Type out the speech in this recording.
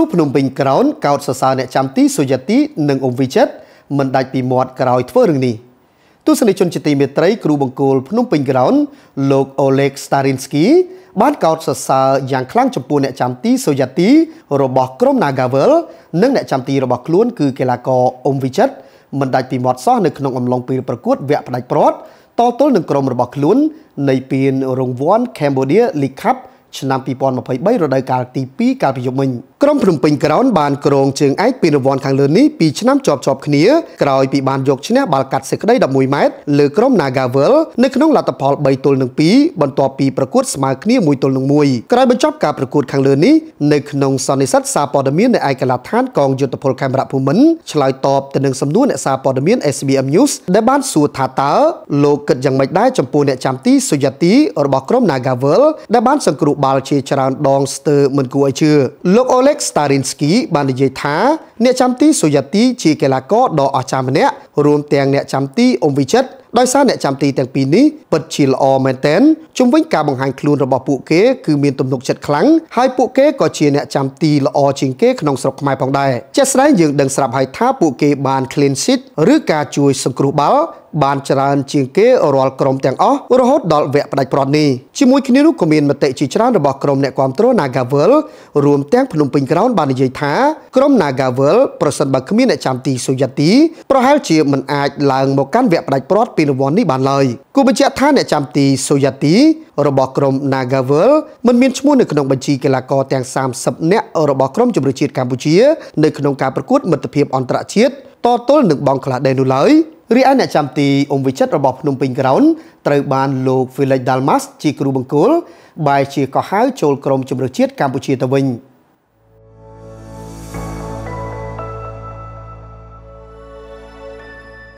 រូភ្នំពេញក្រោនកោតសរសើរអ្នកចាំទីសុយទីនិងអ៊ំវិចិត្រមិនដាច់ពីមាត់ក្រោយធ្វើរឿងនេះទស្សនិកជនជាទីមេត្រីគ្រូបង្គោលភ្នំពេញក្រោនលោកអូលេកស្តារិនស្គីបានកោតសរសើរយ៉ាងខ្លាំងចំពោះអ្នកចាំទីសុយទីរបស់ក្រុម Nagavel និងអ្នកចាំទីរបស់ខ្លួនគឺកីឡាករអ៊ំវិចិត្រមិនដាច់ពីមាត់សោះនៅក្នុងអំឡុងពេលប្រកួតវគ្គផ្ដាច់ព្រាត់តទល់នឹងក្រុមរបស់ខ្លួន នៃពានរង្វាន់ Cambodia League Cup ឆ្នាំ2023រដូវកាលទី2កាលពីយប់មិញ ក្រុមភ្នំពេញក្រោនបានក្រងជើងឯកពីរង្វាន់ខាងលើនេះពីឆ្នាំជាប់ជាប់គ្នាក្រោយពីបានយកឈ្នះបាល់កាត់សេចក្តី11ម៉ែត្រលើក្រុម Nagavel នៅក្នុងលទ្ធផល3ទល់នឹង2បន្ទាប់ពីប្រកួតស្មើគ្នា1ទល់នឹង1ក្រោយបញ្ចប់ការប្រកួតខាងលើនេះនៅក្នុងសន្និសីទសារព័ត៌មាននៃឯកលដ្ឋានកងយុទ្ធពលខេមរៈភូមិន្ទឆ្លើយតបទៅនឹងសំណួរអ្នកសារព័ត៌មាន SBM News ដែលបានសួរថាតើលោកគិតយ៉ាងម៉េចដែរចំពោះអ្នកចាំទីសុយទីរបស់ក្រុម Nagavel ដែលបានសង្គ្រោះបាល់ជាច្រើនដងស្ទើរមិនគួរឲ្យជឿលោក Oleg Starinsky បាននិយាយថាអ្នកចាំទីសូយ៉ាទីជាកីឡាករដ៏អស្ចារ្យម្នាក់រួមទាំងអ្នកចាំទីអ៊ុំវិចិត្រ ដោយសារអ្នកចាំទីទាំងពីរនេះពិតជាល្អមែនទែនជំវិញការបង្ហាញខ្លួនរបស់ពួកគេគឺមានទំនុកចិត្តខ្លាំងហើយពួកគេក៏ជាអ្នកចាំទីល្អជាងគេក្នុងស្រុកខ្មែរផងដែរជាក់ស្ដែងយើងដឹងស្រាប់ហើយថាពួកគេបាន clean sheet ឬការជួយសង្គ្រោះបាល់បានច្រើនជាងគេរាល់ក្រុមទាំងអស់រហូតដល់វគ្គផ្ដាច់ព្រាត់នេះជាមួយគ្នានោះក៏មានមតិជាច្រើនរបស់ក្រុមអ្នកគ្រប់គ្រង Nagavel រួមទាំងភ្នំពេញក្រោនបាននិយាយថាក្រុម Nagavel ប្រសិនបើគ្មានអ្នកចាំទីសុយទីប្រហែលជាមិនអាចឡើងមកកាន់វគ្គផ្ដាច់ព្រាត់ពីរង្វាន់នេះបានឡើយគូបញ្ជាក់ថាអ្នកចាំទីសុយទីរបស់ក្រុម Nagavel មិនមានឈ្មោះនៅក្នុងបញ្ជីកីឡាករទាំង30នាក់របស់ក្រុមជម្រើសជាតិកម្ពុជានៅក្នុងការប្រកួតមិត្តភាពអន្តរជាតិតទល់នឹងបង់ក្លាដេសនោះឡើយរីឯអ្នកចាំទីអ៊ំវិចិត្ររបស់ភ្នំពេញក្រោនត្រូវបានលោក Felix Dalmas ជាគ្រូបង្គោលបែរជាកោះហៅចូលក្រុមជម្រើសជាតិកម្ពុជាទៅវិញ។